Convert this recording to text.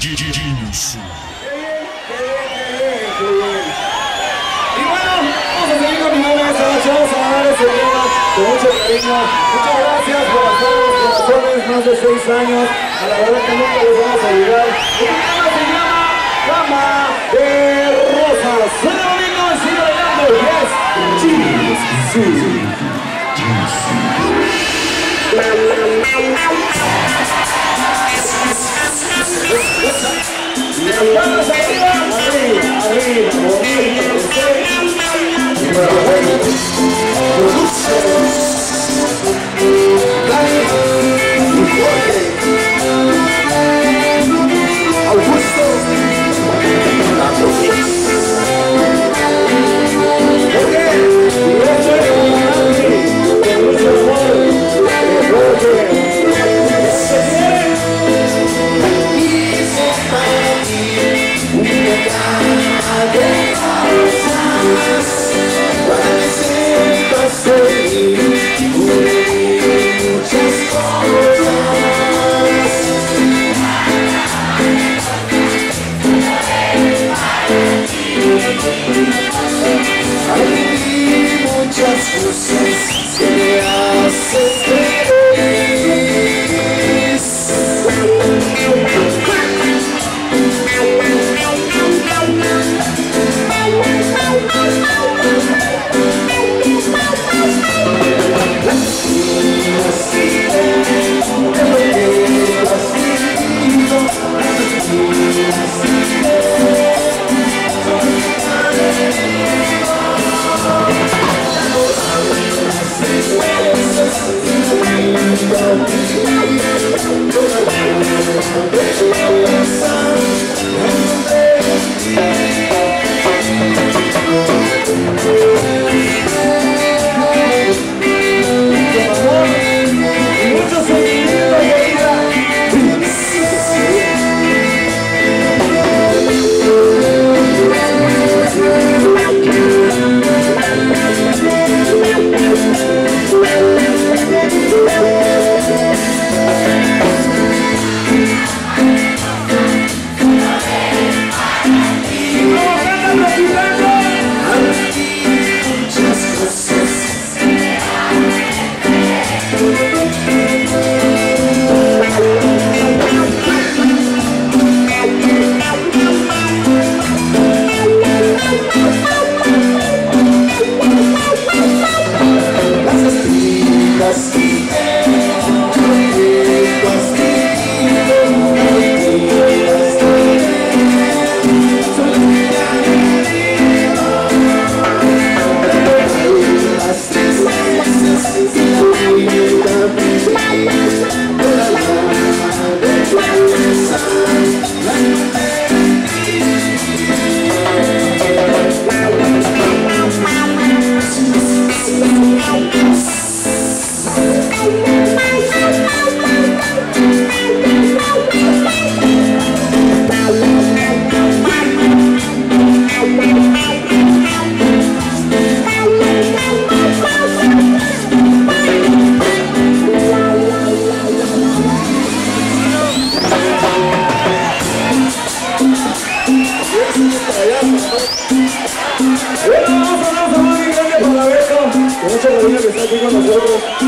Genius. Y bueno, vamos a seguir caminando esta noche, vamos a dar ese tema con mucho cariño. Muchas gracias por hacer los corazones más de seis años. A la verdad que nunca los vamos a olvidar. El programa se llama Cama de Rosas. Suena bonito y sigue bailando. Yes, las palmas arriba, arriba, arriba, bonito, Y para just for cariño que está aquí con nosotros.